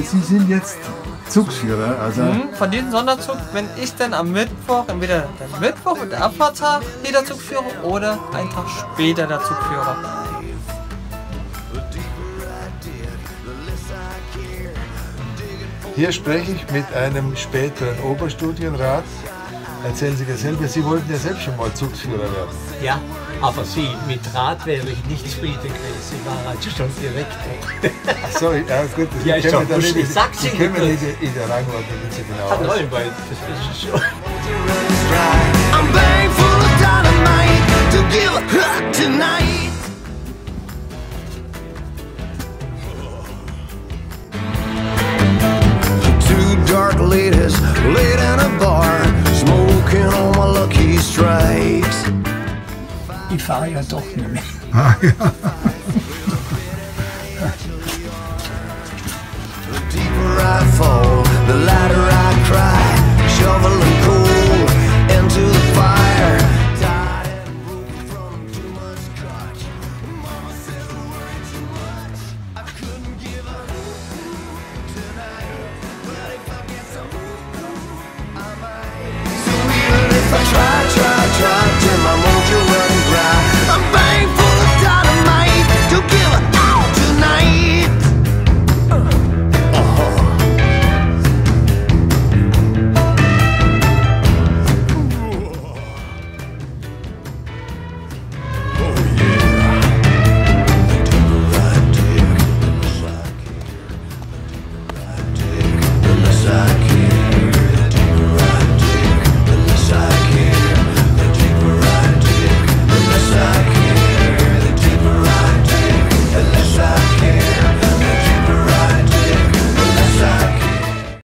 Sie sind jetzt Zugführer, also Mhm, Von diesem Sonderzug, wenn ich dann am Mittwoch, entweder der Mittwoch und der Abfahrtstag hier der Zugführer oder einen Tag später der Zugführer. hier spreche ich mit einem späteren Oberstudienrat. Erzählen Sie mir selber, Sie wollten ja selbst schon mal Zugführer werden. Ja, aber Sie, mit Rat wäre ich nicht zufrieden gewesen. Sie war also schon Direktor. Ach so, ja gut, das Ja, können wir nicht, ich sag's die Ihnen können wir nicht. nicht in der Rangordnung nicht so genau Hat neun, weil das ist schon. I'm bang full of dynamite to give a hook tonight. Two dark ladies laid Ich fahre ja doch nicht mehr.